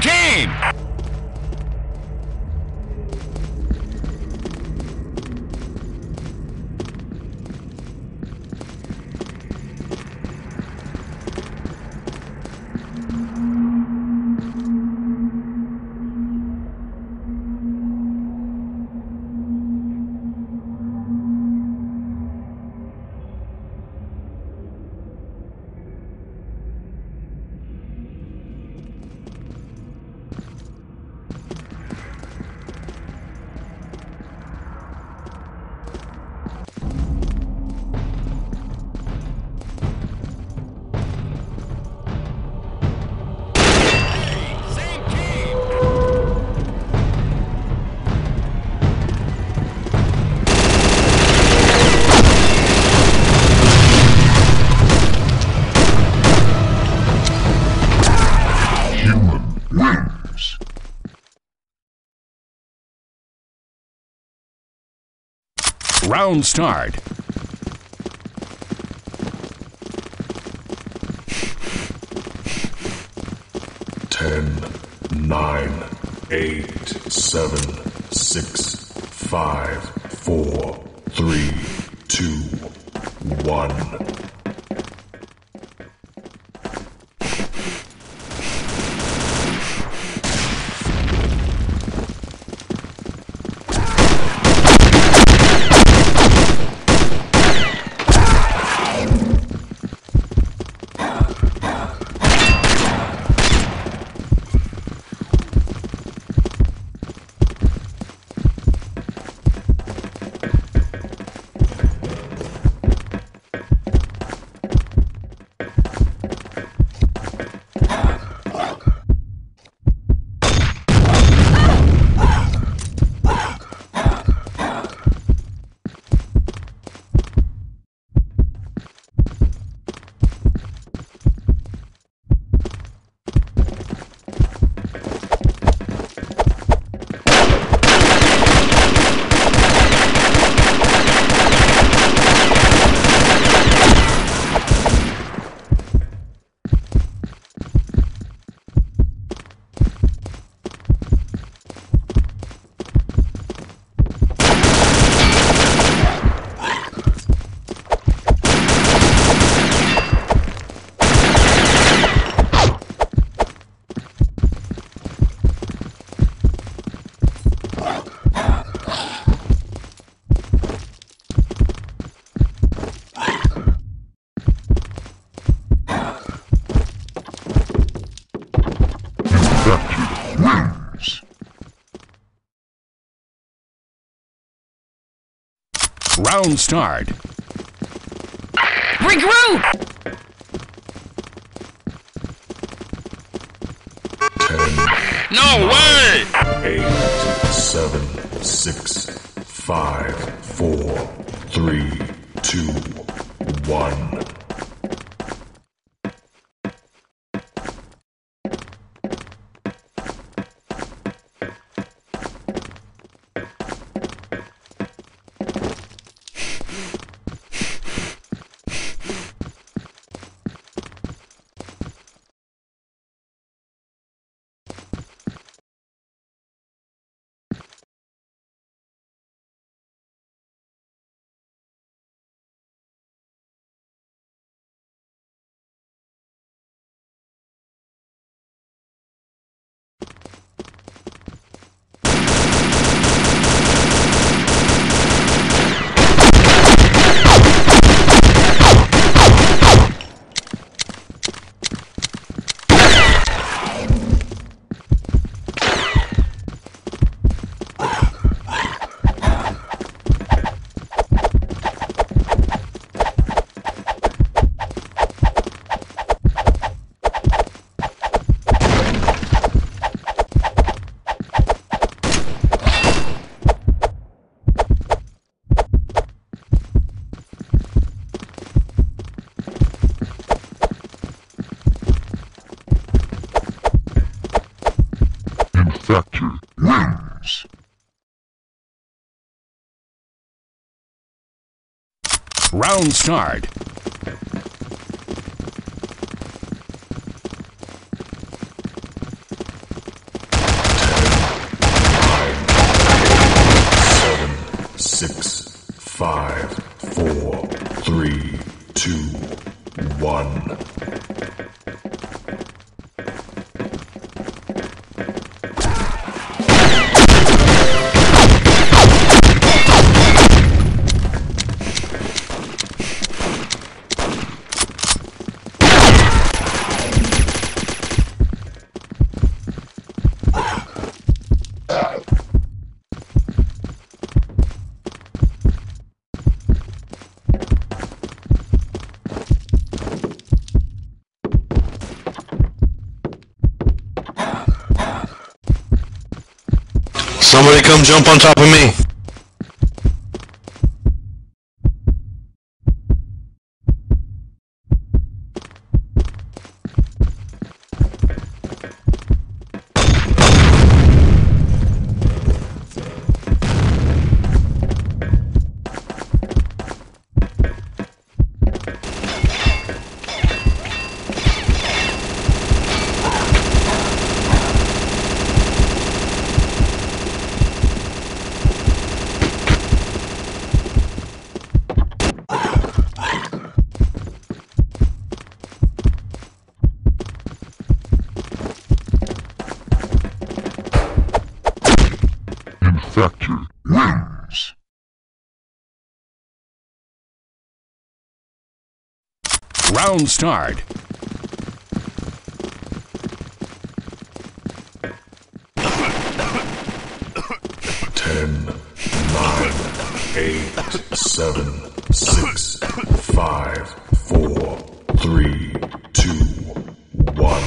Hey, Round start. Ten, nine, eight, seven, six, five, four, three, two, one. Round start. Regroup! Ten, No way! eight, seven, six, five, four, three, two, one. Factor wins! Round start. six, five, four, three, two, one. Come jump on top of me. Round start. Ten, nine, eight, seven, six, five, four, three, two, one.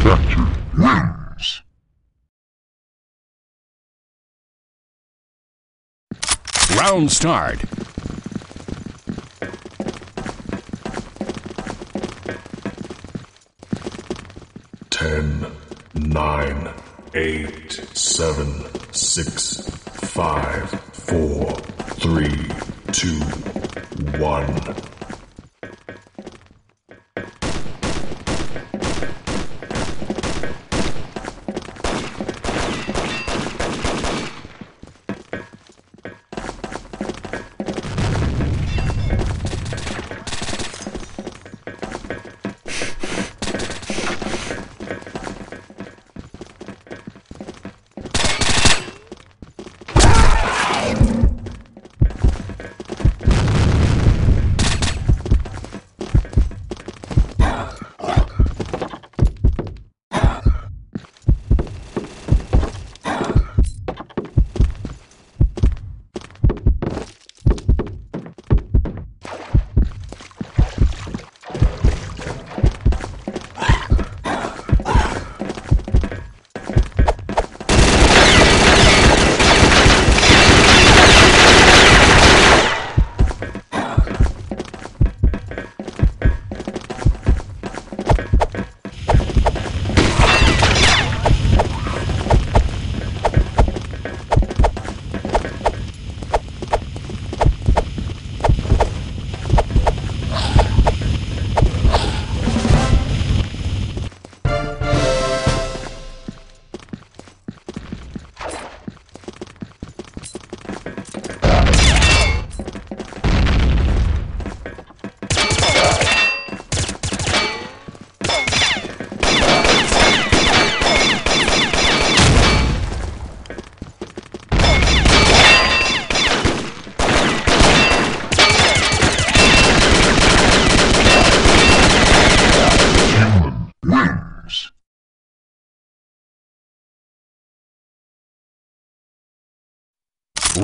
Infected wins. Round start. Ten, nine, eight, seven, six, five, four, three, two, one.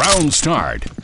Round start.